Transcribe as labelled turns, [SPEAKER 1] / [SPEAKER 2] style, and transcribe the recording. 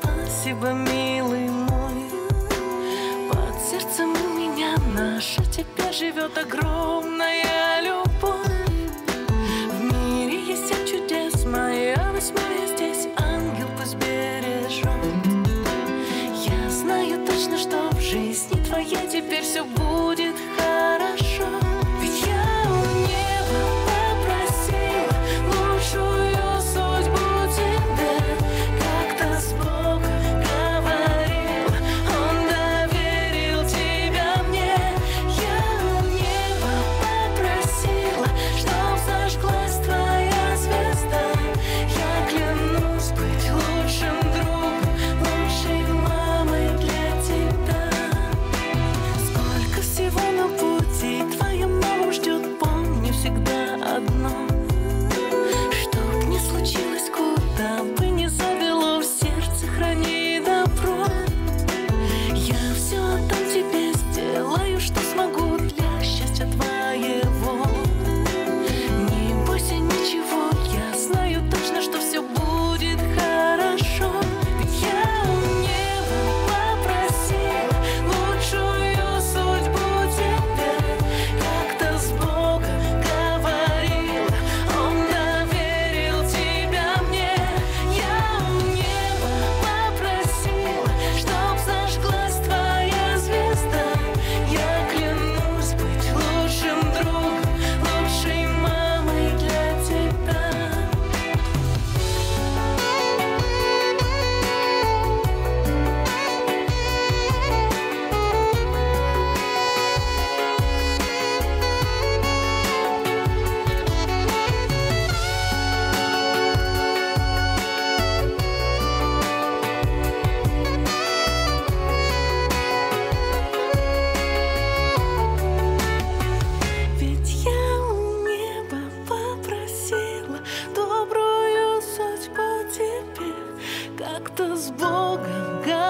[SPEAKER 1] спасибо, милый мой. Под сердцем у меня наша Теперь живет огромная любовь. В мире есть семь чудес Моя восьмая здесь Ангел пусть бережет Я знаю точно, что в жизни твоей Теперь все будет 两个